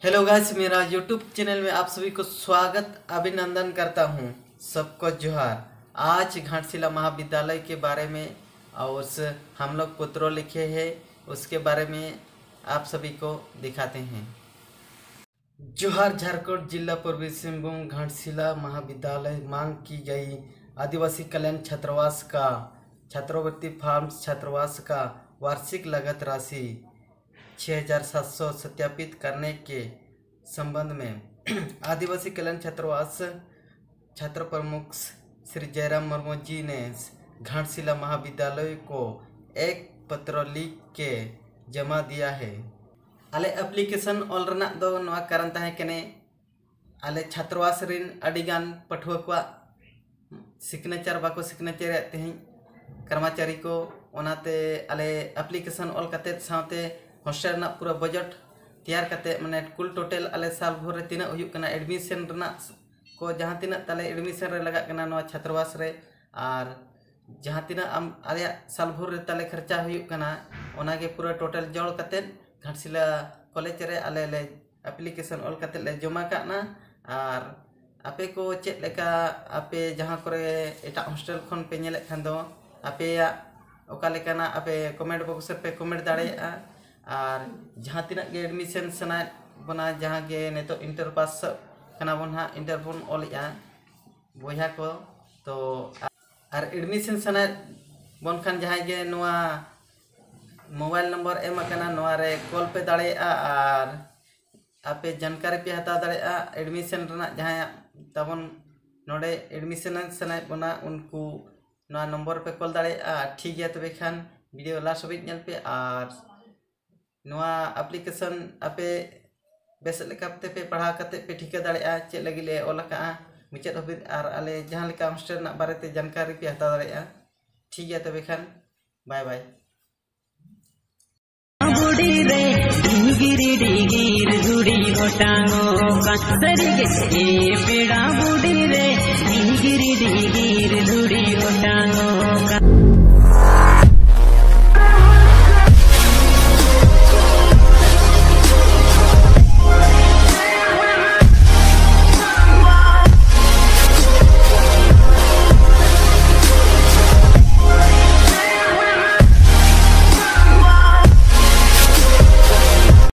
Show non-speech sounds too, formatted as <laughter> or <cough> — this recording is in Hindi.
हेलो गाइस मेरा यूट्यूब चैनल में आप सभी को स्वागत, अभिनंदन करता हूँ। सबको जोहार। आज घाटशिला महाविद्यालय के बारे में और उस हम लोग पुत्रो लिखे हैं, उसके बारे में आप सभी को दिखाते हैं। जोहार, झारखंड जिला पूर्वी सिंहभूम घाटशिला महाविद्यालय मांग की गई। आदिवासी कल्याण छात्रावास का छात्रवृत्ति फार्म छात्रावास का वार्षिक लागत राशि छः हज़ार सात सौ सत्यापित करने के संबंध में <clears throat> आदिवासी कल्याण छात्रावास छात्र प्रमुख श्री जयराम मुर्मू जी ने घाटशिला महाविद्यालय को एक पत्र लिख के जमा दिया है। आले एप्लीकेशन ऑल रना दो नवा कारण तहे कने आले छात्रावास रिन अडिगान पठुआ को सिग्नेचर, बाको सिग्नेचर तेहन कर्मचारी को ओनाते आले एप्लीकेशन ऑल कते साथे हॉस्टल रना पूरा बजट तैयार करते माने कुल टोटल आले साल भर रे तीना हुयुग कना एडमिशन रना को जहाँ तीना ताले एडमिशन रे लगा कना नवा छात्रावास रे, आर जहाँ तीना आम आले साल भर रे ताले खर्चा हुयुग कना ओनागे पूरा टोटल जोड़ कते, घाटशिला कॉलेज रे आले ले एप्लीकेशन ऑल कते ले जमा काना आर आपे को चेक लेका, आपे जहाँ करे एटा हॉस्टल खन पे नेले खान दो आपे ओका लेकाना आपे कमेंट बॉक्स पे कमेंट और जहाँ तीन एडमिशन सना बना, जहाँ गे नित इंटर पास हाँ इंटर बन ऑलया बया को तो और एडमिशन सना बन खान जहाँ नवा मोबाइल नंबर एम रे कॉल पे आपे जानकारी पे हता रना जहाँ तबन नोडे एडमिशन सना बना उनको नवा नम्बर पे कॉल दाड़े ठीक है तब खान वीडियो लास्ट हाबिज पे और एप्लीकेशन आपे बेस पे पढ़ा पे ठिका दाड़ा चेक लगे ले ऑल मुचाद हाबी और आले जहाँ हॉस्टल बारे जानकारी पे हता दाड़ा ठीक है तब खान बाय बाय ಸರಿಗೆ ಏ ಬಿಡಾಬುಡಿರೆ ಈಗಿರಿ ದುಡಿ ದುಡಿಯೊಂಡಾನೋ